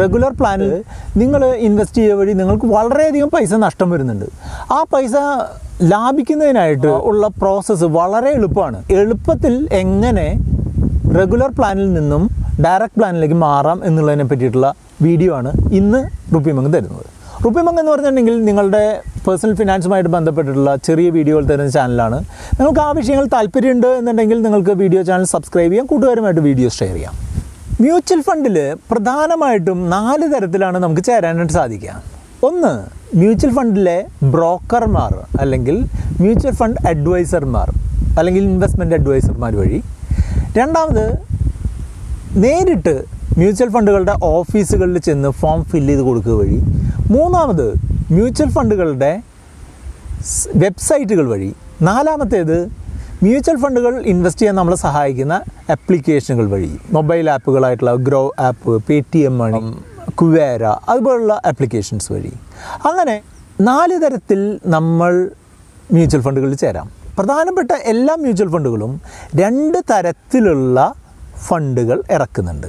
Regular പ്ലാനിൽ നിങ്ങൾ invest ചെയ്യുക വഴി നിങ്ങൾക്ക് വളരെയധികം പൈസ നഷ്ടം വരുന്നുണ്ട്. ആ പൈസ ലാഭിക്കുന്നതിനായിട്ട് ഉള്ള പ്രോസസ്സ് വളരെ എളുപ്പമാണ്. എളുപ്പത്തിൽ എങ്ങനെ റെഗുലർ പ്ലാനിൽ നിന്നും ഡയറക്റ്റ് പ്ലാനിലേക്ക് മാറാം എന്നുള്ളതിനെ പറ്റിയിട്ടുള്ള വീഡിയോ ആണ് ഇന്ന് റുപ്പിമംഗ് തരുന്നത്. റുപ്പിമംഗ് എന്ന് പറഞ്ഞിട്ടുണ്ടെങ്കിൽ നിങ്ങളുടെ പേഴ്സണൽ ഫിനാൻസുമായിട്ട് ബന്ധപ്പെട്ടിട്ടുള്ള ചെറിയ വീഡിയോകൾ തരുന്ന ചാനലാണ് നിങ്ങൾക്ക് ആ വിഷയങ്ങൾ താല്പര്യമുണ്ട് എന്നുണ്ടെങ്കിൽ നിങ്ങൾക്ക് വീഡിയോ ചാനൽ സബ്സ്ക്രൈബ് ചെയ്യാം. കൂട്ടുകാരുമായിട്ട് വീഡിയോ ഷെയർ ചെയ്യാം. മ്യൂച്വൽ ഫണ്ടിൽ പ്രധാനമായിട്ടും നാല് തരത്തിലാണ് നമുക്ക് ചേരാനായിട്ട് സാധിക്കുക. ഒന്ന് മ്യൂച്വൽ ഫണ്ടിലെ ബ്രോക്കർമാർ അല്ലെങ്കിൽ മ്യൂച്വൽ ഫണ്ട് അഡ്വൈസർമാർ അല്ലെങ്കിൽ ഇൻവെസ്റ്റ്മെന്റ് അഡ്വൈസർമാർ വഴി. രണ്ടാമത് നേരിട്ട് മ്യൂച്വൽ ഫണ്ടുകളുടെ ഓഫീസുകളിൽ ചെന്ന് ഫോം ഫില്ല് ചെയ്ത് കൊടുക്കുക വഴി. മൂന്നാമത് മ്യൂച്വൽ ഫണ്ടുകളുടെ വെബ്സൈറ്റുകൾ വഴി. നാലാമത്തേത് മ്യൂച്വൽ ഫണ്ടുകൾ ഇൻവെസ്റ്റ് ചെയ്യാൻ നമ്മളെ സഹായിക്കുന്ന ആപ്ലിക്കേഷനുകൾ വഴി. Mobile ആപ്പുകളായിട്ടുള്ള Grow app Paytm money Kuvera അതുപോലുള്ള ആപ്ലിക്കേഷൻസ് വഴി. അങ്ങനെ നാല് തരത്തിൽ നമ്മൾ മ്യൂച്വൽ ഫണ്ടുകളിൽ ചേരാം. പ്രധാനപ്പെട്ട എല്ലാ മ്യൂച്വൽ ഫണ്ടുകളും രണ്ട് തരത്തിലുള്ള ഫണ്ടുകൾ ഇറക്കുന്നുണ്ട്.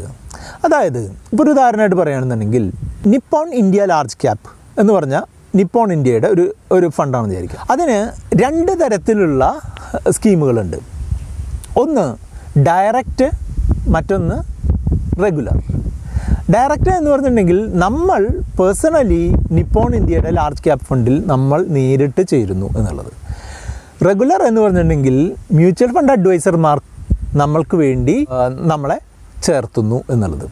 അതായത് ഇപ്പോൾ ഒരു ഉദാഹരണമായിട്ട് പറയുകയാണെന്നുണ്ടെങ്കിൽ നിപ്പോൺ ഇന്ത്യ ലാർജ് ക്യാപ്പ് എന്ന് പറഞ്ഞാൽ നിപ്പോൺ ഇന്ത്യയുടെ ഒരു ഒരു ഫണ്ടാണെന്ന് വിചാരിക്കുക. അതിന് രണ്ട് തരത്തിലുള്ള സ്കീമുകളുണ്ട്. ഒന്ന് ഡയറക്റ്റ് മറ്റൊന്ന് റെഗുലർ. ഡയറക്റ്റ് എന്ന് പറഞ്ഞിട്ടുണ്ടെങ്കിൽ നമ്മൾ പേഴ്സണലി നിപ്പോൺ ഇന്ത്യയുടെ ലാർജ് ക്യാപ് ഫണ്ടിൽ നമ്മൾ നേരിട്ട് ചേരുന്നു എന്നുള്ളത്. റെഗുലർ എന്ന് പറഞ്ഞിട്ടുണ്ടെങ്കിൽ മ്യൂച്വൽ ഫണ്ട് അഡ്വൈസർമാർ നമ്മൾക്ക് വേണ്ടി നമ്മളെ ചേർത്തുന്നു എന്നുള്ളത്.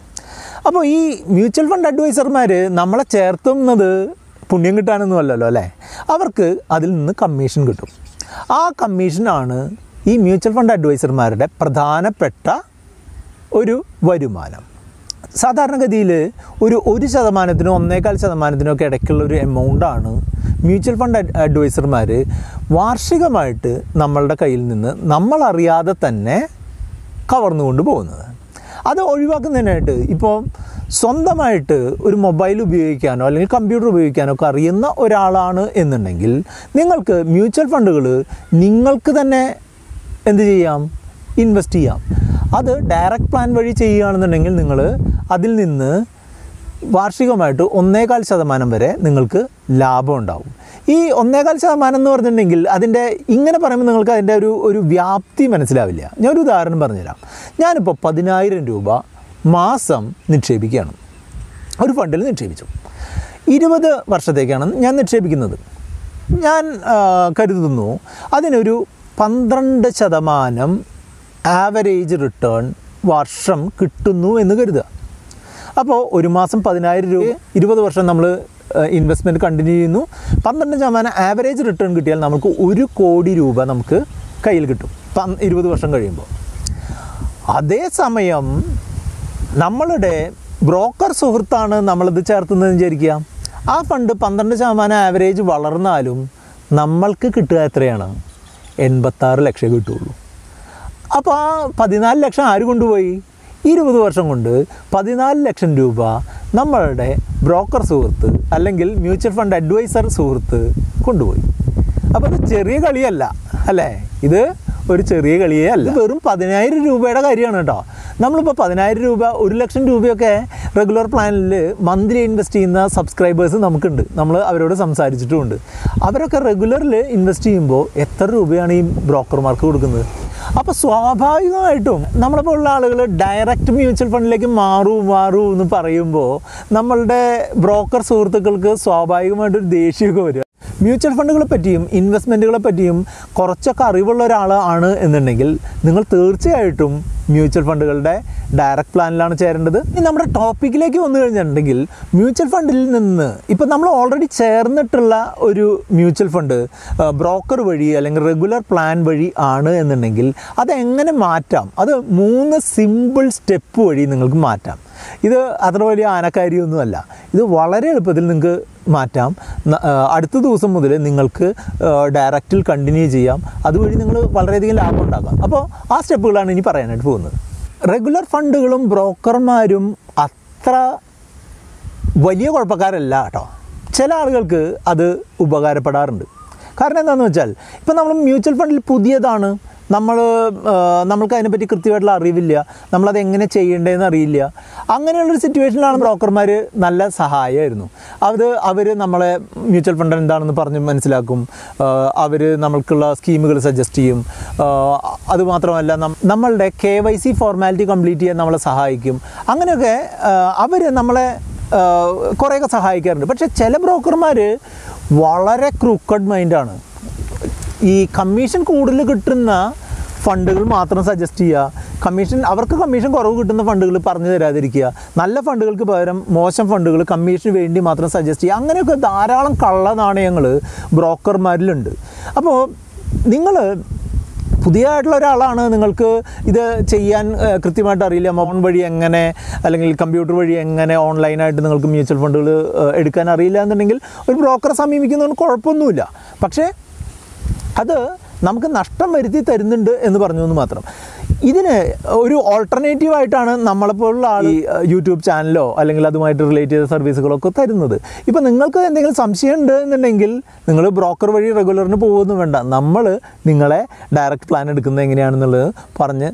അപ്പോൾ ഈ മ്യൂച്വൽ ഫണ്ട് അഡ്വൈസർമാർ നമ്മളെ ചേർത്തുന്നത് പുണ്യം കിട്ടാനൊന്നും അല്ലല്ലോ അല്ലേ? അവർക്ക് അതിൽ നിന്ന് കമ്മീഷൻ കിട്ടും. ആ കമ്മീഷനാണ് ഈ മ്യൂച്വൽ ഫണ്ട് അഡ്വൈസർമാരുടെ പ്രധാനപ്പെട്ട ഒരു വരുമാനം. സാധാരണഗതിയിൽ ഒരു ഒരു ശതമാനത്തിനോ ഒന്നേകാൽ ശതമാനത്തിനോ ഒക്കെ ഇടയ്ക്കുള്ള ഒരു എമൗണ്ടാണ് മ്യൂച്വൽ ഫണ്ട് അഡ് അഡ്വൈസർമാർ വാർഷികമായിട്ട് നമ്മളുടെ കയ്യിൽ നിന്ന് നമ്മളറിയാതെ തന്നെ കവർന്നുകൊണ്ട് പോകുന്നത്. അത് ഒഴിവാക്കുന്നതിനായിട്ട് ഇപ്പോൾ സ്വന്തമായിട്ട് ഒരു മൊബൈൽ ഉപയോഗിക്കാനോ അല്ലെങ്കിൽ കമ്പ്യൂട്ടർ ഉപയോഗിക്കാനോ ഒക്കെ അറിയുന്ന ഒരാളാണ് എന്നുണ്ടെങ്കിൽ നിങ്ങൾക്ക് മ്യൂച്വൽ ഫണ്ടുകൾ നിങ്ങൾക്ക് തന്നെ എന്ത് ചെയ്യാം? ഇൻവെസ്റ്റ് ചെയ്യാം. അത് ഡയറക്റ്റ് പ്ലാൻ വഴി ചെയ്യുകയാണെന്നുണ്ടെങ്കിൽ നിങ്ങൾ അതിൽ നിന്ന് വാർഷികമായിട്ട് ഒന്നേകാൽ ശതമാനം വരെ നിങ്ങൾക്ക് ലാഭം ഉണ്ടാവും. ഈ ഒന്നേകാൽ ശതമാനം എന്ന് പറഞ്ഞിട്ടുണ്ടെങ്കിൽ അതിന്റെ ഇങ്ങനെ പറയുമ്പോൾ നിങ്ങൾക്ക് അതിന്റെ ഒരു ഒരു വ്യാപ്തി മനസ്സിലാവില്ല. ഞാനൊരു ഉദാഹരണം പറഞ്ഞുതരാം. ഞാനിപ്പോൾ പതിനായിരം രൂപ മാസം നിക്ഷേപിക്കുകയാണ്. ഒരു ഫണ്ടിൽ നിക്ഷേപിച്ചു. ഇരുപത് വർഷത്തേക്കാണ് ഞാൻ നിക്ഷേപിക്കുന്നത്. ഞാൻ കരുതുന്നു അതിനൊരു പന്ത്രണ്ട് ശതമാനം ആവറേജ് റിട്ടേൺ വർഷം കിട്ടുന്നു എന്ന് കരുതുക. അപ്പോൾ ഒരു മാസം പതിനായിരം രൂപ ഇരുപത് വർഷം നമ്മൾ ഇൻവെസ്റ്റ്മെന്റ് കണ്ടിന്യൂ ചെയ്യുന്നു. പന്ത്രണ്ട് ശതമാനം ആവറേജ് റിട്ടേൺ കിട്ടിയാൽ നമുക്ക് ഒരു കോടി രൂപ നമുക്ക് കയ്യിൽ കിട്ടും. ഇരുപത് വർഷം കഴിയുമ്പോൾ. അതേസമയം നമ്മളുടെ ബ്രോക്കർ സുഹൃത്താണ് നമ്മളിത് ചേർത്തുന്നതെന്ന് വിചാരിക്കുക. ആ ഫണ്ട് പന്ത്രണ്ട് ശതമാനം ആവറേജ് വളർന്നാലും നമ്മൾക്ക് കിട്ടുക എത്രയാണ്? എൺപത്താറ് ലക്ഷം കിട്ടുള്ളൂ. അപ്പോൾ ആ പതിനാല് ലക്ഷം ആര് കൊണ്ടുപോയി? ഇരുപത് വർഷം കൊണ്ട് പതിനാല് ലക്ഷം രൂപ നമ്മളുടെ ബ്രോക്കർ സുഹൃത്ത് അല്ലെങ്കിൽ മ്യൂച്വൽ ഫണ്ട് അഡ്വൈസർ സുഹൃത്ത് കൊണ്ടുപോയി. അപ്പോൾ അത് ചെറിയ കളിയല്ല അല്ലേ? ഇത് ഒരു ചെറിയ കളിയേ അല്ല. വെറും പതിനായിരം രൂപയുടെ കാര്യമാണ് കേട്ടോ. നമ്മളിപ്പോൾ പതിനായിരം രൂപ ഒരു ലക്ഷം രൂപയൊക്കെ റെഗുലർ പ്ലാനിൽ മന്ത്ലി ഇൻവെസ്റ്റ് ചെയ്യുന്ന സബ്സ്ക്രൈബേഴ്സ് നമുക്കുണ്ട്. നമ്മൾ അവരോട് സംസാരിച്ചിട്ടുമുണ്ട്. അവരൊക്കെ റെഗുലറിൽ ഇൻവെസ്റ്റ് ചെയ്യുമ്പോൾ എത്ര രൂപയാണ് ഈ ബ്രോക്കർമാർക്ക് കൊടുക്കുന്നത്? അപ്പോൾ സ്വാഭാവികമായിട്ടും നമ്മളിപ്പോൾ ഉള്ള ആളുകൾ ഡയറക്റ്റ് മ്യൂച്വൽ ഫണ്ടിലേക്ക് മാറൂ മാറൂ എന്ന് പറയുമ്പോൾ നമ്മളുടെ ബ്രോക്കർ സുഹൃത്തുക്കൾക്ക് സ്വാഭാവികമായിട്ടൊരു ദേഷ്യമൊക്കെ വരിക മ്യൂച്വൽ ഫണ്ടുകളെ പറ്റിയും ഇൻവെസ്റ്റ്മെന്റുകളെ പറ്റിയും കുറച്ചൊക്കെ അറിവുള്ള ഒരാളാണ് എന്നുണ്ടെങ്കിൽ നിങ്ങൾ തീർച്ചയായിട്ടും മ്യൂച്വൽ ഫണ്ടുകളുടെ ഡയറക്റ്റ് പ്ലാനിലാണ് ചേരേണ്ടത്. ഇനി നമ്മുടെ ടോപ്പിക്കിലേക്ക് വന്നു കഴിഞ്ഞിട്ടുണ്ടെങ്കിൽ മ്യൂച്വൽ ഫണ്ടിൽ നിന്ന് ഇപ്പം നമ്മൾ ഓൾറെഡി ചേർന്നിട്ടുള്ള ഒരു മ്യൂച്വൽ ഫണ്ട് ബ്രോക്കർ വഴി അല്ലെങ്കിൽ റെഗുലർ പ്ലാൻ വഴി ആണ് എന്നുണ്ടെങ്കിൽ അതെങ്ങനെ മാറ്റാം? അത് മൂന്ന് സിമ്പിൾ സ്റ്റെപ്പ് വഴി നിങ്ങൾക്ക് മാറ്റാം. ഇത് അത്ര വലിയ ആനക്കാരിയൊന്നുമല്ല. ഇത് വളരെ എളുപ്പത്തിൽ നിങ്ങൾക്ക് മാറ്റാം. അടുത്ത ദിവസം മുതൽ നിങ്ങൾക്ക് ഡയറക്റ്റിൽ കണ്ടിന്യൂ ചെയ്യാം. അതുവഴി നിങ്ങൾ വളരെയധികം ലാഭം ഉണ്ടാക്കാം. അപ്പോൾ ആ സ്റ്റെപ്പുകളാണ് ഇനി പറയാനായിട്ട് പോകുന്നത്. റെഗുലർ ഫണ്ടുകളും ബ്രോക്കർമാരും അത്ര വലിയ കുഴപ്പക്കാരല്ല കേട്ടോ. ചില ആളുകൾക്ക് അത് ഉപകാരപ്പെടാറുണ്ട്. കാരണം എന്താണെന്ന് വെച്ചാൽ ഇപ്പം നമ്മൾ മ്യൂച്വൽ ഫണ്ടിൽ പുതിയതാണ്. നമ്മൾ നമ്മൾക്ക് അതിനെപ്പറ്റി കൃത്യമായിട്ടുള്ള അറിവില്ല. നമ്മളത് എങ്ങനെ ചെയ്യേണ്ടതെന്ന് അറിയില്ല. അങ്ങനെയുള്ളൊരു സിറ്റുവേഷനിലാണ് ബ്രോക്കർമാർ നല്ല സഹായമായിരുന്നു അത് അവർ നമ്മളെ മ്യൂച്വൽ ഫണ്ട് എന്താണെന്ന് പറഞ്ഞ് മനസ്സിലാക്കും. അവർ നമ്മൾക്കുള്ള സ്കീമുകൾ സജസ്റ്റ് ചെയ്യും. അതുമാത്രമല്ല നമ്മളുടെ K Y C formality complete ചെയ്യാൻ നമ്മളെ സഹായിക്കും. അങ്ങനെയൊക്കെ അവർ നമ്മളെ കുറേയൊക്കെ സഹായിക്കാറുണ്ട്. പക്ഷേ ചില ബ്രോക്കർമാർ വളരെ ക്രൂക്കഡ് മൈൻഡാണ്. ഈ കമ്മീഷൻ കൂടുതൽ കിട്ടുന്ന ഫണ്ടുകൾ മാത്രം സജസ്റ്റ് ചെയ്യുക. കമ്മീഷൻ അവർക്ക് കമ്മീഷൻ കുറവ് കിട്ടുന്ന ഫണ്ടുകൾ പറഞ്ഞു തരാതിരിക്കുക. നല്ല ഫണ്ടുകൾക്ക് പകരം മോശം ഫണ്ടുകൾ കമ്മീഷന് വേണ്ടി മാത്രം സജസ്റ്റ് ചെയ്യുക. അങ്ങനെയൊക്കെ ധാരാളം കള്ള നാണയങ്ങൾ ബ്രോക്കർമാരിലുണ്ട്. അപ്പോൾ നിങ്ങൾ പുതിയതായിട്ടുള്ള ഒരാളാണ്. നിങ്ങൾക്ക് ഇത് ചെയ്യാൻ കൃത്യമായിട്ട് അറിയില്ല. ഫോൺ വഴി എങ്ങനെ അല്ലെങ്കിൽ കമ്പ്യൂട്ടർ വഴി എങ്ങനെ ഓൺലൈനായിട്ട് നിങ്ങൾക്ക് മ്യൂച്വൽ ഫണ്ടുകൾ എടുക്കാൻ അറിയില്ല എന്നുണ്ടെങ്കിൽ ഒരു ബ്രോക്കറെ സമീപിക്കുന്നതുകൊണ്ട് കുഴപ്പമൊന്നുമില്ല. പക്ഷേ അത് നമുക്ക് നഷ്ടം വരുത്തി തരുന്നുണ്ട് എന്ന് പറഞ്ഞു എന്ന് മാത്രം. ഇതിന് ഒരു ഓൾട്ടർനേറ്റീവ് ആയിട്ടാണ് നമ്മളെപ്പോലുള്ള ആൾ ഈ യൂട്യൂബ് ചാനലോ അല്ലെങ്കിൽ അതുമായിട്ട് റിലേറ്റ് ചെയ്ത സർവീസുകളോ ഒക്കെ തരുന്നത്. ഇപ്പം നിങ്ങൾക്ക് എന്തെങ്കിലും സംശയം ഉണ്ട് എന്നുണ്ടെങ്കിൽ നിങ്ങൾ ബ്രോക്കർ വഴി റെഗുലറിന് പോകുന്നു വേണ്ട. നമ്മൾ നിങ്ങളെ ഡയറക്റ്റ് പ്ലാൻ എടുക്കുന്നത് എങ്ങനെയാണെന്നുള്ളത് പറഞ്ഞ്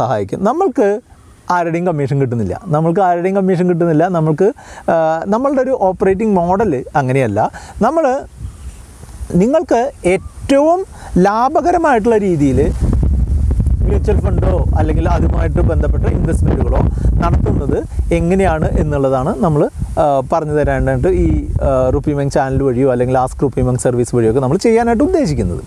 സഹായിക്കും. നമ്മൾക്ക് ആരുടെയും കമ്മീഷൻ കിട്ടുന്നില്ല. നമ്മൾക്ക് ആരുടെയും കമ്മീഷൻ കിട്ടുന്നില്ല. നമ്മൾക്ക് നമ്മളുടെ ഒരു ഓപ്പറേറ്റിംഗ് മോഡൽ അങ്ങനെയല്ല. നമ്മൾ നിങ്ങൾക്ക് ഏറ്റവും ലാഭകരമായിട്ടുള്ള രീതിയിൽ മ്യൂച്വൽ ഫണ്ടോ അല്ലെങ്കിൽ അതുമായിട്ട് ബന്ധപ്പെട്ട ഇൻവെസ്റ്റ്മെന്റുകളോ നടത്തുന്നത് എങ്ങനെയാണ് എന്നുള്ളതാണ് നമ്മൾ പറഞ്ഞു തരാനായിട്ട് ഈ റുപ്പിമെങ് ചാനൽ വഴിയോ അല്ലെങ്കിൽ ആസ്ക് റുപ്പിമെങ് സർവീസ് വഴിയോ ഒക്കെ നമ്മൾ ചെയ്യാനായിട്ട് ഉദ്ദേശിക്കുന്നത്.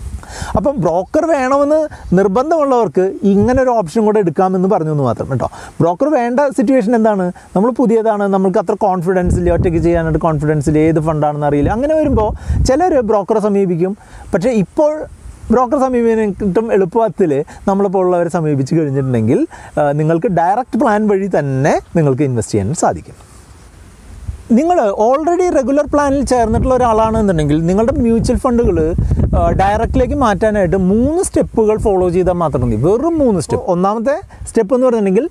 അപ്പം ബ്രോക്കർ വേണമെന്ന് നിർബന്ധമുള്ളവർക്ക് ഇങ്ങനെ ഒരു ഓപ്ഷൻ കൂടെ എടുക്കാമെന്ന് പറഞ്ഞു എന്ന് മാത്രം കേട്ടോ. ബ്രോക്കർ വേണ്ട സിറ്റുവേഷൻ എന്താണ്? നമ്മൾ പുതിയതാണ് നമ്മൾക്ക് അത്ര കോൺഫിഡൻസ് ഇല്ല ഒറ്റയ്ക്ക് ചെയ്യാനായിട്ട് കോൺഫിഡൻസ് ഇല്ല ഏത് ഫണ്ടാണെന്ന് അറിയില്ല. അങ്ങനെ വരുമ്പോൾ ചിലർ ബ്രോക്കറെ സമീപിക്കും. പക്ഷേ ഇപ്പോൾ ബ്രോക്കർ സമീപിക്കും എളുപ്പത്തിൽ നമ്മളിപ്പോൾ ഉള്ളവരെ സമീപിച്ച് കഴിഞ്ഞിട്ടുണ്ടെങ്കിൽ നിങ്ങൾക്ക് ഡയറക്റ്റ് പ്ലാൻ വഴി തന്നെ നിങ്ങൾക്ക് ഇൻവെസ്റ്റ് ചെയ്യാൻ സാധിക്കും. നിങ്ങൾ ഓൾറെഡി റെഗുലർ പ്ലാനിൽ ചേർന്നിട്ടുള്ള ഒരാളാണെന്നുണ്ടെങ്കിൽ നിങ്ങളുടെ മ്യൂച്വൽ ഫണ്ടുകൾ ഡയറക്റ്റിലേക്ക് മാറ്റാനായിട്ട് മൂന്ന് സ്റ്റെപ്പുകൾ ഫോളോ ചെയ്താൽ മാത്രം മതി. വെറും മൂന്ന് സ്റ്റെപ്പ്. ഒന്നാമത്തെ സ്റ്റെപ്പ് എന്ന് പറഞ്ഞിട്ടുണ്ടെങ്കിൽ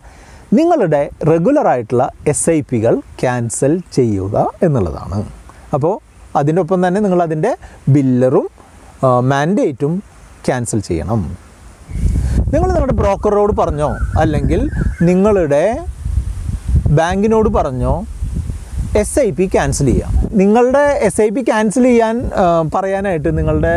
നിങ്ങളുടെ റെഗുലർ ആയിട്ടുള്ള എസ് ഐ പികൾ ക്യാൻസൽ ചെയ്യുക എന്നുള്ളതാണ്. അപ്പോൾ അതിന്റെ ഒപ്പം തന്നെ നിങ്ങൾ അതിന്റെ ബില്ലറും മാൻഡേറ്റും ക്യാൻസൽ ചെയ്യണം. നിങ്ങൾ നിങ്ങളുടെ ബ്രോക്കറോട് പറഞ്ഞോ? അല്ലെങ്കിൽ നിങ്ങളുടെ ബാങ്കിനോട് പറഞ്ഞോ? എസ് ഐ പി ക്യാൻസൽ ചെയ്യാം. നിങ്ങളുടെ എസ് ഐ പി ക്യാൻസൽ ചെയ്യാൻ പറയാനായിട്ട് നിങ്ങളുടെ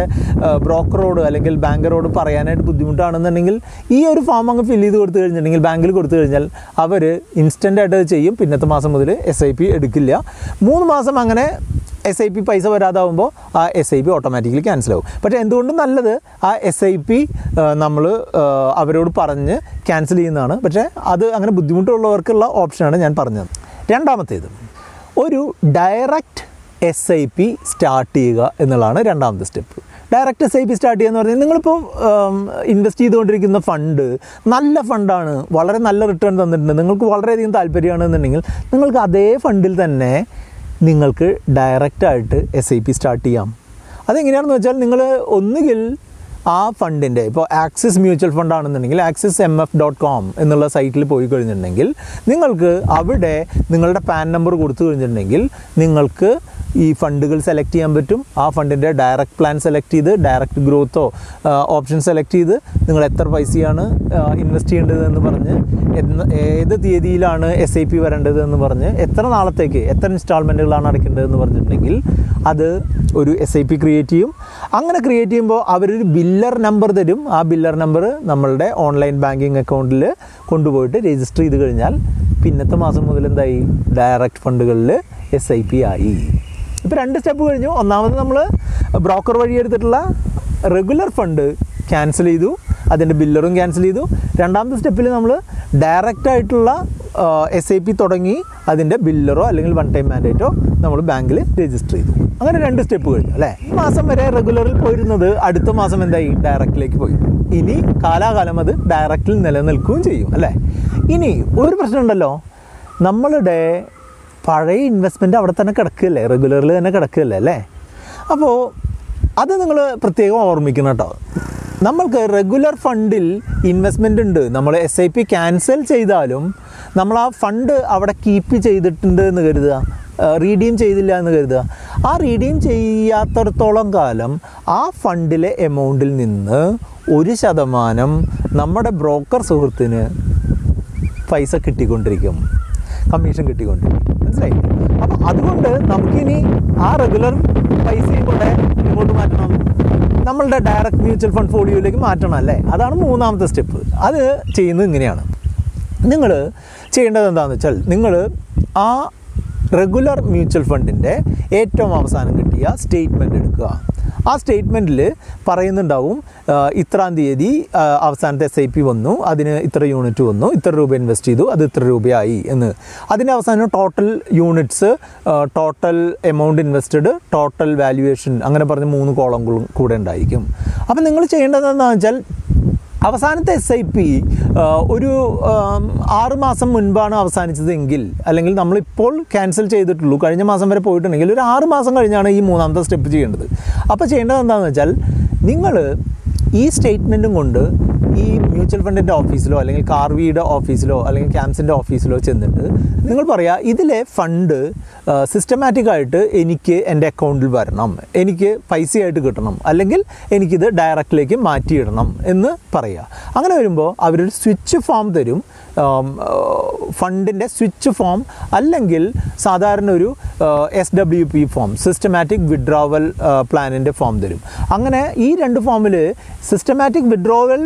ബ്രോക്കറോട് അല്ലെങ്കിൽ ബാങ്കറോട് പറയാനായിട്ട് ബുദ്ധിമുട്ടാണെന്നുണ്ടെങ്കിൽ ഈ ഒരു ഫോം അങ്ങ് ഫില്ല് ചെയ്ത് കൊടുത്തു കഴിഞ്ഞിട്ടുണ്ടെങ്കിൽ ബാങ്കിൽ കൊടുത്തു കഴിഞ്ഞാൽ അവർ ഇൻസ്റ്റന്റ് ആയിട്ട് അത് ചെയ്യും. പിന്നത്തെ മാസം മുതൽ എസ് ഐ പി എടുക്കില്ല. മൂന്ന് മാസം അങ്ങനെ എസ് ഐ പി പൈസ വരാതാവുമ്പോൾ ആ S I P automatically cancel ആവും. പക്ഷേ എന്തുകൊണ്ടും നല്ലത് ആ എസ് ഐ പി നമ്മൾ അവരോട് പറഞ്ഞ് ക്യാൻസൽ ചെയ്യുന്നതാണ്. പക്ഷേ അത് അങ്ങനെ ബുദ്ധിമുട്ടുള്ളവർക്കുള്ള ഓപ്ഷനാണ് ഞാൻ പറഞ്ഞത്. രണ്ടാമത്തേത്. ഒരു direct S I P start ചെയ്യുക എന്നുള്ളതാണ് രണ്ടാമത്തെ step direct S I P start ചെയ്യുക എന്ന് പറഞ്ഞാൽ നിങ്ങളിപ്പോൾ ഇൻവെസ്റ്റ് ചെയ്തുകൊണ്ടിരിക്കുന്ന ഫണ്ട് നല്ല ഫണ്ടാണ് വളരെ നല്ല റിട്ടേൺ തന്നിട്ടുണ്ട് നിങ്ങൾക്ക് വളരെയധികം താല്പര്യമാണെന്നുണ്ടെങ്കിൽ നിങ്ങൾക്ക് അതേ ഫണ്ടിൽ തന്നെ നിങ്ങൾക്ക് ഡയറക്റ്റായിട്ട് എസ് ഐ പി സ്റ്റാർട്ട് ചെയ്യാം. അതെങ്ങനെയാണെന്ന് വെച്ചാൽ നിങ്ങൾ ഒന്നുകിൽ ആ ഫണ്ടിന്റെ ഇപ്പോൾ ആക്സിസ് മ്യൂച്വൽ ഫണ്ട് ആണെന്നുണ്ടെങ്കിൽ Axis M F dot com എന്നുള്ള സൈറ്റിൽ പോയി കഴിഞ്ഞിട്ടുണ്ടെങ്കിൽ നിങ്ങൾക്ക് അവിടെ നിങ്ങളുടെ പാൻ നമ്പർ കൊടുത്തു കഴിഞ്ഞിട്ടുണ്ടെങ്കിൽ നിങ്ങൾക്ക് ഈ ഫണ്ടുകൾ സെലക്ട് ചെയ്യാൻ പറ്റും. ആ ഫണ്ടിന്റെ ഡയറക്റ്റ് പ്ലാൻ സെലക്ട് ചെയ്ത് ഡയറക്റ്റ് ഗ്രോത്തോ ഓപ്ഷൻ സെലക്ട് ചെയ്ത് നിങ്ങൾ എത്ര പൈസയാണ് ഇൻവെസ്റ്റ് ചെയ്യേണ്ടതെന്ന് പറഞ്ഞ് ഏത് തീയതിയിലാണ് എസ് ഐ പി വരേണ്ടതെന്ന് പറഞ്ഞ് എത്ര നാളത്തേക്ക് എത്ര ഇൻസ്റ്റാൾമെന്റുകളാണ് അടയ്ക്കേണ്ടതെന്ന് പറഞ്ഞിട്ടുണ്ടെങ്കിൽ അത് ഒരു എസ് ഐ പി ക്രിയേറ്റ് ചെയ്യും. അങ്ങനെ ക്രിയേറ്റ് ചെയ്യുമ്പോൾ അവരൊരു ബില്ലർ നമ്പർ തരും. ആ ബില്ലർ നമ്പർ നമ്മളുടെ ഓൺലൈൻ ബാങ്കിങ് അക്കൗണ്ടിൽ കൊണ്ടുപോയിട്ട് രജിസ്റ്റർ ചെയ്ത് കഴിഞ്ഞാൽ പിന്നത്തെ മാസം മുതൽ എന്തായി? ഡയറക്റ്റ് ഫണ്ടുകളിൽ എസ് ഐ പി ആയി. ഇപ്പോൾ രണ്ട് സ്റ്റെപ്പ് കഴിഞ്ഞു. ഒന്നാമത് നമ്മൾ ബ്രോക്കർ വഴി എടുത്തിട്ടുള്ള റെഗുലർ ഫണ്ട് ക്യാൻസൽ ചെയ്തു. അതിന്റെ ബില്ലറും ക്യാൻസൽ ചെയ്തു. രണ്ടാമത്തെ സ്റ്റെപ്പിൽ നമ്മൾ ഡയറക്റ്റായിട്ടുള്ള എസ് ഐ പി തുടങ്ങി അതിന്റെ ബില്ലറോ അല്ലെങ്കിൽ വൺ ടൈം മാൻഡേറ്റോ നമ്മൾ ബാങ്കിൽ രജിസ്റ്റർ ചെയ്തു. അങ്ങനെ രണ്ട് സ്റ്റെപ്പ് കഴിഞ്ഞു അല്ലേ? ഈ മാസം വരെ റെഗുലറിൽ പോയിരുന്നത് അടുത്ത മാസം എന്തായി? ഡയറക്റ്റിലേക്ക് പോയി. ഇനി കാലാകാലം അത് ഡയറക്റ്റിൽ നിലനിൽക്കുകയും ചെയ്യും അല്ലേ? ഇനി ഒരു പ്രശ്നമുണ്ടല്ലോ നമ്മളുടെ പഴയ ഇൻവെസ്റ്റ്മെന്റ് അവിടെ തന്നെ കിടക്കുകയല്ലേ? റെഗുലറിൽ തന്നെ കിടക്കുകയല്ലേ അല്ലേ? അപ്പോൾ അത് നിങ്ങൾ പ്രത്യേകം ഓർമ്മിക്കണം കേട്ടോ നമ്മൾക്ക് റെഗുലർ ഫണ്ടിൽ ഇൻവെസ്റ്റ്മെന്റ് ഉണ്ട്. നമ്മൾ എസ് ഐ പി ക്യാൻസൽ ചെയ്താലും നമ്മൾ ആ ഫണ്ട് അവിടെ കീപ്പ് ചെയ്തിട്ടുണ്ട് എന്ന് കരുതുക. റീഡീം ചെയ്തില്ല എന്ന് കരുതുക. ആ റീഡീം ചെയ്യാത്തടത്തോളം കാലം ആ ഫണ്ടിലെ എമൗണ്ടിൽ നിന്ന് ഒരു ശതമാനം നമ്മുടെ ബ്രോക്കർ സുഹൃത്തിന് പൈസ കിട്ടിക്കൊണ്ടിരിക്കും. കമ്മീഷൻ കിട്ടിക്കൊണ്ടിരിക്കും. മനസ്സിലായി. അപ്പം അതുകൊണ്ട് നമുക്കിനി ആ റെഗുലർ പൈസയും കൂടെ ഇങ്ങോട്ട് മാറ്റണം. നമ്മളുടെ ഡയറക്റ്റ് മ്യൂച്വൽ ഫണ്ട് ഫോളിയോയിലേക്ക് മാറ്റണം അല്ലേ? അതാണ് മൂന്നാമത്തെ സ്റ്റെപ്പ് അത് ചെയ്യുന്നത് ഇങ്ങനെയാണ്. നിങ്ങൾ ചെയ്യേണ്ടത് എന്താണെന്ന് വെച്ചാൽ നിങ്ങൾ ആ റെഗുലർ മ്യൂച്വൽ ഫണ്ടിന്റെ ഏറ്റവും അവസാനം കിട്ടിയ സ്റ്റേറ്റ്മെന്റ് എടുക്കുക. ആ സ്റ്റേറ്റ്മെന്റിൽ പറയുന്നുണ്ടാവും ഇത്രാം തീയതി അവസാനത്തെ എസ് ഐ പി വന്നു അതിന് ഇത്ര യൂണിറ്റ് വന്നു ഇത്ര രൂപ ഇൻവെസ്റ്റ് ചെയ്തു അത് ഇത്ര രൂപയായി എന്ന്. അതിന്റെ അവസാനം total units total amount invested total valuation അങ്ങനെ പറഞ്ഞ് മൂന്ന് കോളങ്ങളും കൂടെ ഉണ്ടായിരിക്കും. അപ്പം നിങ്ങൾ ചെയ്യേണ്ടത് എന്താണെന്ന് വെച്ചാൽ അവസാനത്തെ എസ് ഐ പി ഒരു ആറുമാസം മാസം മുൻപാണ് അവസാനിച്ചതെങ്കിൽ അല്ലെങ്കിൽ നമ്മളിപ്പോൾ ക്യാൻസൽ ചെയ്തിട്ടുള്ളൂ കഴിഞ്ഞ മാസം വരെ പോയിട്ടുണ്ടെങ്കിൽ ഒരു ആറുമാസം കഴിഞ്ഞാണ് ഈ മൂന്നാമത്തെ സ്റ്റെപ്പ് ചെയ്യേണ്ടത്. അപ്പോൾ ചെയ്യേണ്ടത് എന്താണെന്ന് വെച്ചാൽ നിങ്ങൾ ഈ സ്റ്റേറ്റ്മെന്റും കൊണ്ട് ഈ മ്യൂച്വൽ ഫണ്ടിന്റെ ഓഫീസിലോ അല്ലെങ്കിൽ കാർവിയുടെ ഓഫീസിലോ അല്ലെങ്കിൽ ക്യാംസിന്റെ ഓഫീസിലോ ചെന്നിട്ട് നിങ്ങൾ പറയുക ഇതിലെ ഫണ്ട് സിസ്റ്റമാറ്റിക്കായിട്ട് എനിക്ക് എന്റെ അക്കൗണ്ടിൽ വരണം. എനിക്ക് പൈസയായിട്ട് കിട്ടണം. അല്ലെങ്കിൽ എനിക്കിത് ഡയറക്റ്റിലേക്ക് മാറ്റിയിടണം എന്ന് പറയുക അങ്ങനെ വരുമ്പോൾ അവരൊരു സ്വിച്ച് ഫോം തരും. ഫണ്ടിന്റെ സ്വിച്ച് ഫോം അല്ലെങ്കിൽ സാധാരണ ഒരു S W P form systematic withdrawal പ്ലാനിന്റെ form തരും. അങ്ങനെ ഈ രണ്ട് ഫോമിൽ സിസ്റ്റമാറ്റിക് വിഡ്രോവൽ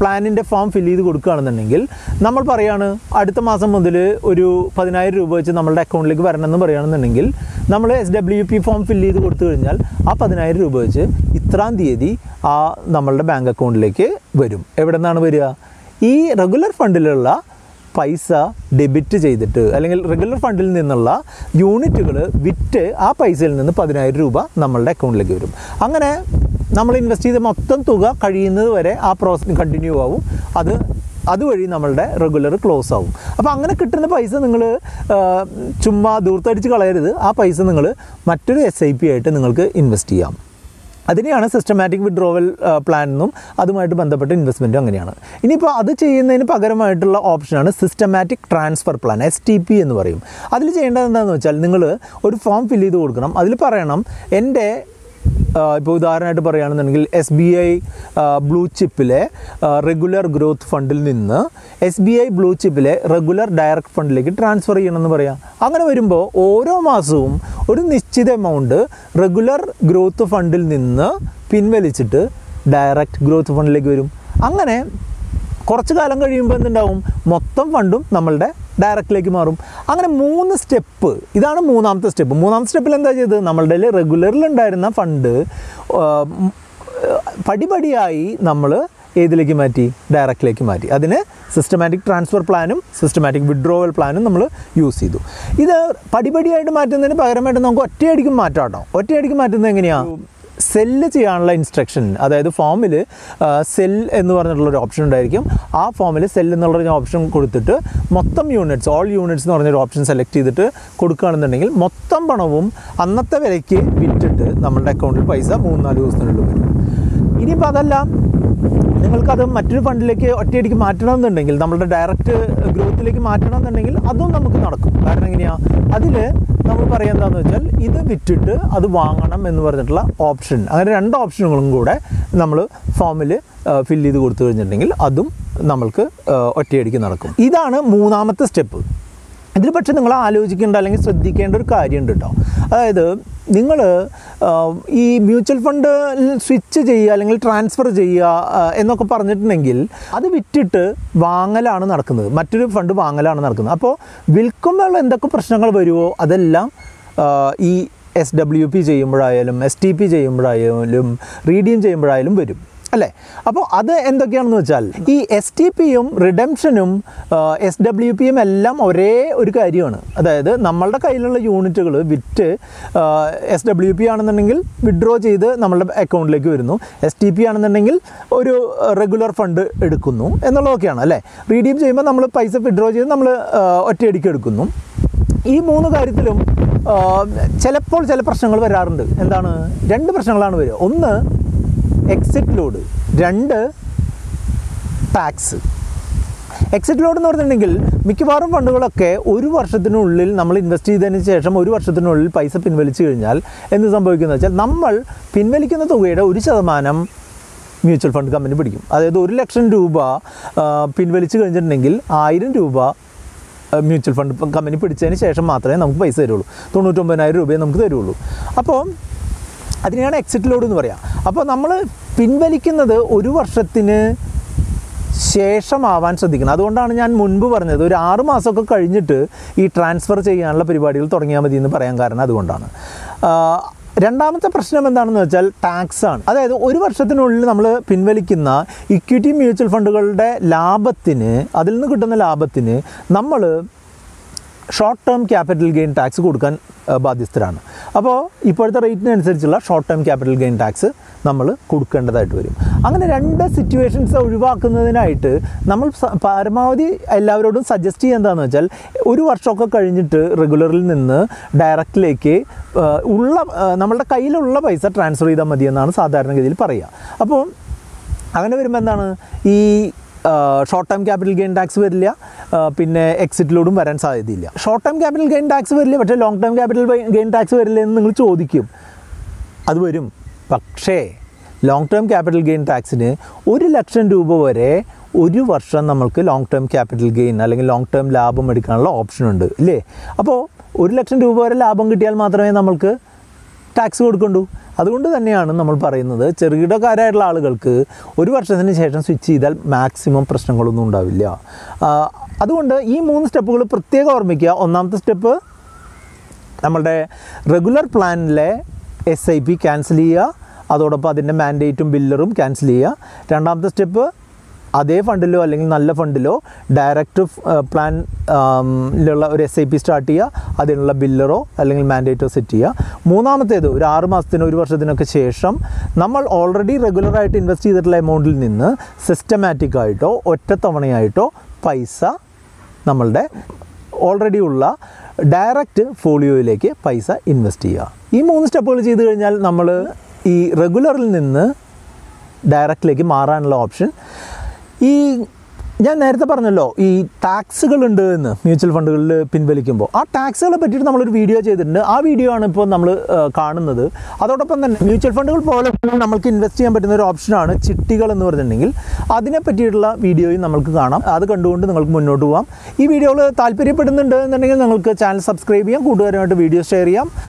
പ്ലാനിന്റെ ഫോം ഫില്ല് ചെയ്ത് കൊടുക്കുകയാണെന്നുണ്ടെങ്കിൽ നമ്മൾ പറയാണ് അടുത്ത മാസം മുതൽ ഒരു പതിനായിരം രൂപ വെച്ച് നമ്മളുടെ അക്കൗണ്ടിലേക്ക് വരണമെന്ന് പറയുകയാണെന്നുണ്ടെങ്കിൽ നമ്മൾ S W P form fill ചെയ്ത് കൊടുത്തു കഴിഞ്ഞാൽ ആ പതിനായിരം രൂപ വെച്ച് ഇത്രാം തീയതി ആ നമ്മളുടെ ബാങ്ക് അക്കൗണ്ടിലേക്ക് വരും. എവിടെ നിന്നാണ് വരിക? ഈ റെഗുലർ ഫണ്ടിലുള്ള പൈസ ഡെബിറ്റ് ചെയ്തിട്ട് അല്ലെങ്കിൽ റെഗുലർ ഫണ്ടിൽ നിന്നുള്ള യൂണിറ്റുകൾ വിറ്റ് ആ പൈസയിൽ നിന്ന് പതിനായിരം രൂപ നമ്മളുടെ അക്കൗണ്ടിലേക്ക് വരും. അങ്ങനെ നമ്മൾ ഇൻവെസ്റ്റ് ചെയ്ത മൊത്തം തുക കഴിയുന്നത് വരെ ആ പ്രോസസ് കണ്ടിന്യൂ ആവും. അത് അതുവഴി നമ്മളുടെ റെഗുലർ ക്ലോസ് ആവും. അപ്പോൾ അങ്ങനെ കിട്ടുന്ന പൈസ നിങ്ങൾ ചുമ്മാ ദൂർത്തടിച്ച് കളയരുത്. ആ പൈസ നിങ്ങൾ മറ്റൊരു എസ് ഐ പി ആയിട്ട് നിങ്ങൾക്ക് ഇൻവെസ്റ്റ് ചെയ്യാം. അതിനെയാണ് സിസ്റ്റമാറ്റിക് വിഡ്രോവൽ പ്ലാൻ എന്നും അതുമായിട്ട് ബന്ധപ്പെട്ട ഇൻവെസ്റ്റ്മെന്റും അങ്ങനെയാണ്. ഇനിയിപ്പോൾ അത് ചെയ്യുന്നതിന് പകരമായിട്ടുള്ള ഓപ്ഷനാണ് systematic transfer plan S T P എന്ന് പറയും. അതിൽ ചെയ്യേണ്ടത് എന്താണെന്ന് വെച്ചാൽ നിങ്ങൾ ഒരു ഫോം ഫില്ല് ചെയ്ത് കൊടുക്കണം. അതിൽ പറയണം എന്റെ ഇപ്പോൾ ഉദാഹരണമായിട്ട് പറയുകയാണെന്നുണ്ടെങ്കിൽ എസ് ബി ഐ ബ്ലൂ ചിപ്പിലെ റെഗുലർ ഗ്രോത്ത് ഫണ്ടിൽ നിന്ന് എസ് ബി ഐ ബ്ലൂ ചിപ്പിലെ റെഗുലർ ഡയറക്റ്റ് ഫണ്ടിലേക്ക് ട്രാൻസ്ഫർ ചെയ്യണമെന്ന് പറയാം. അങ്ങനെ വരുമ്പോൾ ഓരോ മാസവും ഒരു നിശ്ചിത എമൗണ്ട് റെഗുലർ ഗ്രോത്ത് ഫണ്ടിൽ നിന്ന് പിൻവലിച്ചിട്ട് ഡയറക്റ്റ് ഗ്രോത്ത് ഫണ്ടിലേക്ക് വരും. അങ്ങനെ കുറച്ച് കാലം കഴിയുമ്പോൾ എന്തുണ്ടാവും? മൊത്തം ഫണ്ടും നമ്മളുടെ ഡയറക്റ്റിലേക്ക് മാറും. അങ്ങനെ മൂന്ന് സ്റ്റെപ്പ് ഇതാണ് മൂന്നാമത്തെ സ്റ്റെപ്പ്. മൂന്നാമത്തെ സ്റ്റെപ്പിൽ എന്താ ചെയ്തത്? നമ്മളുടെ റെഗുലറിൽ ഉണ്ടായിരുന്ന ഫണ്ട് പടിപടിയായി നമ്മൾ ഏതിലേക്ക് മാറ്റി? ഡയറക്റ്റിലേക്ക് മാറ്റി. അതിന് സിസ്റ്റമാറ്റിക് ട്രാൻസ്ഫർ പ്ലാനും സിസ്റ്റമാറ്റിക് വിഡ്രോവൽ പ്ലാനും നമ്മൾ യൂസ് ചെയ്തു. ഇത് പടിപടിയായിട്ട് മാറ്റുന്നതിന് പകരമായിട്ട് നമുക്ക് ഒറ്റയടിക്കും മാറ്റാം കേട്ടോ ഒറ്റയടിക്ക് മാറ്റുന്നത് എങ്ങനെയാണ് സെല്ല് ചെയ്യാനുള്ള ഇൻസ്ട്രക്ഷൻ അതായത് ഫോമിൽ സെൽ എന്ന് പറഞ്ഞിട്ടുള്ളൊരു ഓപ്ഷൻ ഉണ്ടായിരിക്കും. ആ ഫോമിൽ സെൽ എന്നുള്ളൊരു ഓപ്ഷൻ കൊടുത്തിട്ട് മൊത്തം യൂണിറ്റ്സ് ഓൾ യൂണിറ്റ്സ് എന്ന് പറഞ്ഞൊരു ഓപ്ഷൻ സെലക്ട് ചെയ്തിട്ട് കൊടുക്കുകയാണെന്നുണ്ടെങ്കിൽ മൊത്തം പണവും അന്നത്തെ വിലയ്ക്ക് വിറ്റിട്ട് നമ്മളുടെ അക്കൗണ്ടിൽ പൈസ മൂന്ന് നാല് ദിവസത്തിനുള്ളിൽ വരും. ഇനിയിപ്പോൾ അതല്ല നിങ്ങൾക്കത് മറ്റൊരു ഫണ്ടിലേക്ക് ഒറ്റയടിക്ക് മാറ്റണമെന്നുണ്ടെങ്കിൽ നമ്മളുടെ ഡയറക്റ്റ് ഗ്രോത്തിലേക്ക് മാറ്റണമെന്നുണ്ടെങ്കിൽ അതും നമുക്ക് നടക്കും. കാരണം എങ്ങനെയാണ് അതിൽ നമ്മൾ പറയുക എന്താണെന്ന് വെച്ചാൽ ഇത് വിറ്റിട്ട് അത് വാങ്ങണം എന്ന് പറഞ്ഞിട്ടുള്ള ഓപ്ഷൻ. അങ്ങനെ രണ്ട് ഓപ്ഷനുകളും കൂടെ നമ്മൾ ഫോമിൽ ഫില്ല് ചെയ്ത് കൊടുത്തു കഴിഞ്ഞിട്ടുണ്ടെങ്കിൽ അതും നമ്മൾക്ക് ഒറ്റയടിക്ക് നടക്കും. ഇതാണ് മൂന്നാമത്തെ സ്റ്റെപ്പ്. ഇതിൽ പക്ഷേ നിങ്ങൾ ആലോചിക്കേണ്ട അല്ലെങ്കിൽ ശ്രദ്ധിക്കേണ്ട ഒരു കാര്യമുണ്ട് കേട്ടോ. അതായത് നിങ്ങൾ ഈ മ്യൂച്വൽ ഫണ്ട് സ്വിച്ച് ചെയ്യുക അല്ലെങ്കിൽ ട്രാൻസ്ഫർ ചെയ്യുക എന്നൊക്കെ പറഞ്ഞിട്ടുണ്ടെങ്കിൽ അത് വിറ്റിട്ട് വാങ്ങലാണ് നടക്കുന്നത്. മറ്റൊരു ഫണ്ട് വാങ്ങലാണ് നടക്കുന്നത്. അപ്പോൾ വിൽക്കുമ്പോൾ എന്തൊക്കെ പ്രശ്നങ്ങൾ വരുമോ അതെല്ലാം ഈ എസ് ഡബ്ല്യു പി ചെയ്യുമ്പോഴായാലും എസ് ടി പി ചെയ്യുമ്പോഴായാലും റീഡീം ചെയ്യുമ്പോഴായാലും വരും. അല്ലേ? അപ്പോൾ അത് എന്തൊക്കെയാണെന്ന് വെച്ചാൽ ഈ എസ് ടി പിയും റിഡംഷനും എസ് ഡബ്ല്യു പിയും എല്ലാം ഒരേ ഒരു കാര്യമാണ്. അതായത് നമ്മളുടെ കയ്യിലുള്ള യൂണിറ്റുകൾ വിറ്റ് എസ് ഡബ്ല്യു പി ആണെന്നുണ്ടെങ്കിൽ വിഡ്രോ ചെയ്ത് നമ്മളുടെ അക്കൗണ്ടിലേക്ക് വരുന്നു. എസ് ടി പി ആണെന്നുണ്ടെങ്കിൽ ഒരു റെഗുലർ ഫണ്ട് എടുക്കുന്നു എന്നുള്ളതൊക്കെയാണ് അല്ലേ? റീഡീം ചെയ്യുമ്പോൾ നമ്മൾ പൈസ വിഡ്രോ ചെയ്ത് നമ്മൾ ഒറ്റയടിക്ക് എടുക്കുന്നു. ഈ മൂന്ന് കാര്യത്തിലും ചിലപ്പോൾ ചില പ്രശ്നങ്ങൾ വരാറുണ്ട്. എന്താണ്? രണ്ട് പ്രശ്നങ്ങളാണ് വരിക. ഒന്ന് എക്സിറ്റ് ലോഡ് രണ്ട് ടാക്സ് എക്സിറ്റ് ലോഡ് എന്ന് പറഞ്ഞിട്ടുണ്ടെങ്കിൽ മിക്കവാറും ഫണ്ടുകളൊക്കെ ഒരു വർഷത്തിനുള്ളിൽ നമ്മൾ ഇൻവെസ്റ്റ് ചെയ്തതിന് ശേഷം ഒരു വർഷത്തിനുള്ളിൽ പൈസ പിൻവലിച്ചു കഴിഞ്ഞാൽ എന്ത് സംഭവിക്കുന്നത് വെച്ചാൽ നമ്മൾ പിൻവലിക്കുന്ന തുകയുടെ ഒരു ശതമാനം മ്യൂച്വൽ ഫണ്ട് കമ്പനി പിടിക്കും. അതായത് ഒരു ലക്ഷം രൂപ പിൻവലിച്ചു കഴിഞ്ഞിട്ടുണ്ടെങ്കിൽ ആയിരം രൂപ മ്യൂച്വൽ ഫണ്ട് കമ്പനി പിടിച്ചതിന് ശേഷം മാത്രമേ നമുക്ക് പൈസ തരുള്ളൂ. തൊണ്ണൂറ്റൊമ്പതിനായിരം രൂപയെ നമുക്ക് തരുള്ളൂ. അപ്പോൾ അതിനെയാണ് എക്സിറ്റ് ലോഡ് എന്ന് പറയാം. അപ്പോൾ നമ്മൾ പിൻവലിക്കുന്നത് ഒരു വർഷത്തിന് ശേഷമാവാൻ ശ്രദ്ധിക്കണം. അതുകൊണ്ടാണ് ഞാൻ മുൻപ് പറഞ്ഞത് ഒരു ആറ് മാസമൊക്കെ കഴിഞ്ഞിട്ട് ഈ ട്രാൻസ്ഫർ ചെയ്യാനുള്ള പരിപാടികൾ തുടങ്ങിയാൽ മതി എന്ന് പറയാൻ കാരണം അതുകൊണ്ടാണ്. രണ്ടാമത്തെ പ്രശ്നം എന്താണെന്ന് വെച്ചാൽ ടാക്സ് ആണ്. അതായത് ഒരു വർഷത്തിനുള്ളിൽ നമ്മൾ പിൻവലിക്കുന്ന ഇക്വിറ്റി മ്യൂച്വൽ ഫണ്ടുകളുടെ ലാഭത്തിന് അതിൽ നിന്ന് കിട്ടുന്ന ലാഭത്തിന് നമ്മൾ short term capital gain tax കൊടുക്കാൻ ബാധ്യസ്ഥരാണ്. അപ്പോൾ ഇപ്പോഴത്തെ റേറ്റിനനുസരിച്ചുള്ള short term capital gain tax നമ്മൾ കൊടുക്കേണ്ടതായിട്ട് വരും. അങ്ങനെ രണ്ട് സിറ്റുവേഷൻസ് ഒഴിവാക്കുന്നതിനായിട്ട് നമ്മൾ പരമാവധി എല്ലാവരോടും സജസ്റ്റ് ചെയ്യുക എന്താണെന്ന് വെച്ചാൽ ഒരു വർഷമൊക്കെ കഴിഞ്ഞിട്ട് റെഗുലറിൽ നിന്ന് ഡയറക്റ്റിലേക്ക് ഉള്ള നമ്മളുടെ കയ്യിലുള്ള പൈസ ട്രാൻസ്ഫർ ചെയ്താൽ മതിയെന്നാണ് സാധാരണഗതിയിൽ പറയുക. അപ്പോൾ അങ്ങനെ വരുമ്പോൾ എന്താണ്? ഈ short time capital gain tax വരില്ല. പിന്നെ എക്സിറ്റിലോടും വരാൻ സാധ്യതയില്ല. Short time capital gain tax വരില്ല പക്ഷേ long time capital gain tax വരില്ല എന്ന് നിങ്ങൾ ചോദിക്കും. അത് വരും. പക്ഷേ ലോങ് ടേം ക്യാപിറ്റൽ ഗെയിൻ ടാക്സിന് ഒരു ലക്ഷം രൂപ വരെ ഒരു വർഷം നമ്മൾക്ക് ലോങ് ടേം ക്യാപിറ്റൽ ഗെയിൻ അല്ലെങ്കിൽ ലോങ് ടേം ലാഭം എടുക്കാനുള്ള ഓപ്ഷൻ ഉണ്ട് ഇല്ലേ? അപ്പോൾ ഒരു ലക്ഷം രൂപ വരെ ലാഭം കിട്ടിയാൽ മാത്രമേ നമ്മൾക്ക് ടാക്സ് കൊടുക്കണ്ടൂ. അതുകൊണ്ട് തന്നെയാണ് നമ്മൾ പറയുന്നത് ചെറുകിടക്കാരായിട്ടുള്ള ആളുകൾക്ക് ഒരു വർഷത്തിന് ശേഷം സ്വിച്ച് ചെയ്താൽ മാക്സിമം പ്രശ്നങ്ങളൊന്നും ഉണ്ടാവില്ല. അതുകൊണ്ട് ഈ മൂന്ന് സ്റ്റെപ്പുകൾ പ്രത്യേകം ഓർമ്മിക്കുക. ഒന്നാമത്തെ സ്റ്റെപ്പ് നമ്മളുടെ റെഗുലർ പ്ലാനിലെ എസ് ഐ പി ക്യാൻസൽ ചെയ്യുക. അതോടൊപ്പം അതിന്റെ മാൻഡേറ്റും ബില്ലറും ക്യാൻസൽ ചെയ്യുക. രണ്ടാമത്തെ സ്റ്റെപ്പ് അതേ ഫണ്ടിലോ അല്ലെങ്കിൽ നല്ല ഫണ്ടിലോ ഡയറക്റ്റ് പ്ലാൻ ഉള്ള ഒരു എസ് ഐ പി സ്റ്റാർട്ട് ചെയ്യുക അതിനുള്ള ബില്ലറോ അല്ലെങ്കിൽ മാൻഡേറ്റോ സെറ്റ് ചെയ്യുക. മൂന്നാമത്തേത് ഒരു ആറ് മാസത്തിനോ ഒരു വർഷത്തിനൊക്കെ ശേഷം നമ്മൾ ഓൾറെഡി റെഗുലറായിട്ട് ഇൻവെസ്റ്റ് ചെയ്തിട്ടുള്ള എമൗണ്ടിൽ നിന്ന് സിസ്റ്റമാറ്റിക്കായിട്ടോ ഒറ്റത്തവണയായിട്ടോ പൈസ നമ്മളുടെ ഓൾറെഡി ഉള്ള ഡയറക്റ്റ് ഫോളിയോയിലേക്ക് പൈസ ഇൻവെസ്റ്റ് ചെയ്യുക. ഈ മൂന്ന് സ്റ്റെപ്പുകൾ ചെയ്ത് കഴിഞ്ഞാൽ നമ്മൾ ഈ റെഗുലറിൽ നിന്ന് ഡയറക്റ്റിലേക്ക് മാറാനുള്ള ഓപ്ഷൻ ഈ ഞാൻ നേരത്തെ പറഞ്ഞല്ലോ ഈ ടാക്സുകൾ ഉണ്ട് എന്ന് മ്യൂച്വൽ ഫണ്ടുകളിൽ പിൻവലിക്കുമ്പോൾ ആ ടാക്സുകളെ പറ്റിയിട്ട് നമ്മളൊരു വീഡിയോ ചെയ്തിട്ടുണ്ട്. ആ വീഡിയോ ആണ് ഇപ്പോൾ നമ്മൾ കാണുന്നത്. അതോടൊപ്പം തന്നെ മ്യൂച്വൽ ഫണ്ടുകൾ പോലെ നമ്മൾക്ക് ഇൻവെസ്റ്റ് ചെയ്യാൻ പറ്റുന്ന ഒരു ഓപ്ഷനാണ് ചിട്ടികൾ എന്ന് പറഞ്ഞിട്ടുണ്ടെങ്കിൽ. അതിനെ പറ്റിയിട്ടുള്ള വീഡിയോയും നമുക്ക് കാണാം. അത് കണ്ടുകൊണ്ട് നിങ്ങൾക്ക് മുന്നോട്ട് പോകാം ഈ വീഡിയോകൾ താല്പര്യപ്പെടുന്നുണ്ട് എന്നുണ്ടെങ്കിൽ നിങ്ങൾക്ക് ചാനൽ സബ്സ്ക്രൈബ് ചെയ്യാം. കൂട്ടുകാരുമായിട്ട് വീഡിയോ ഷെയർ ചെയ്യാം.